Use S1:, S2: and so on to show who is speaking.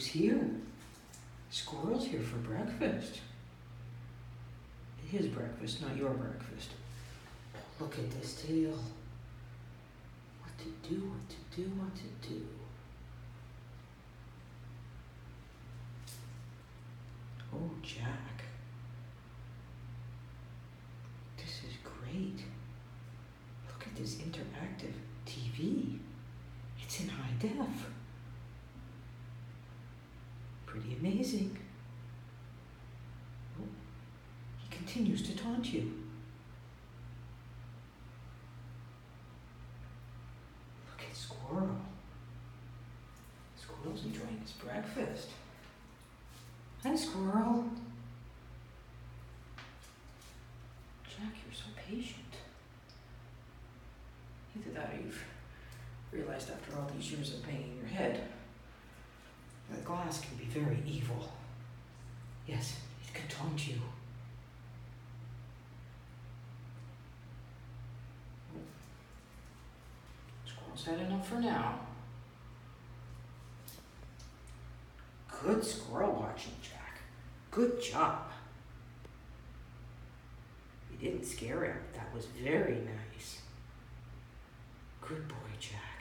S1: who's here? Squirrel's here for breakfast. His breakfast, not your breakfast. Look at this tail. What to do, what to do, what to do. Oh, Jack. This is great. Look at this interactive TV. It's in high def. Pretty amazing. Oh, he continues to taunt you. Look at Squirrel. Squirrel's enjoying his breakfast. Hi, Squirrel. Jack, you're so patient. Either that or you've realized after all these years of banging your head, that glass can be very evil. Yes, it can taunt you. Squirrel's had enough for now. Good squirrel watching, Jack. Good job. You didn't scare him. That was very nice. Good boy, Jack.